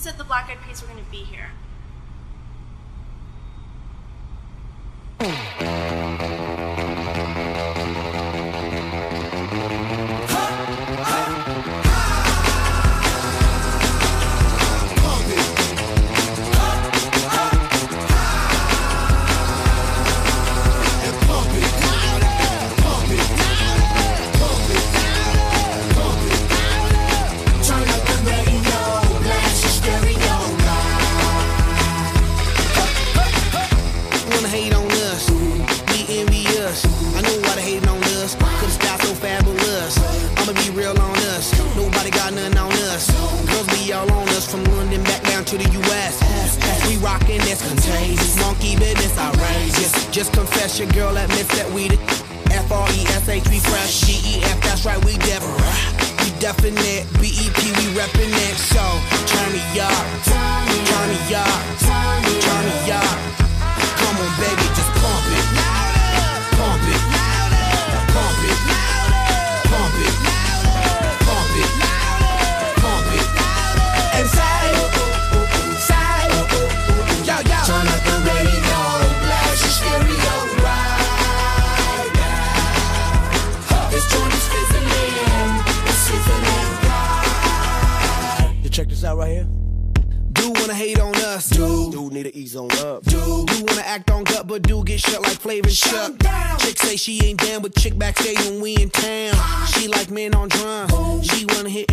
said the Black Eyed Peas were going to be here. I'ma be real on us, nobody got nothing on us. Girls be all on us from London back down to the US. We rockin' that's contagious, monkey business outrageous. Just confess your girl admits that we the F-R-E-S-H, we fresh, G-E-F, that's right, we Deborah. We definite, B-E-P, we reppin' it, so turn me up, turn me up, this out right here. Do wanna hate on us. Do. Do need to ease on up. Do. Do wanna act on gut, but do get shut like Flavor Shut. Chick say she ain't down, but chick backstage when we in town. She like men on drum. She wanna hit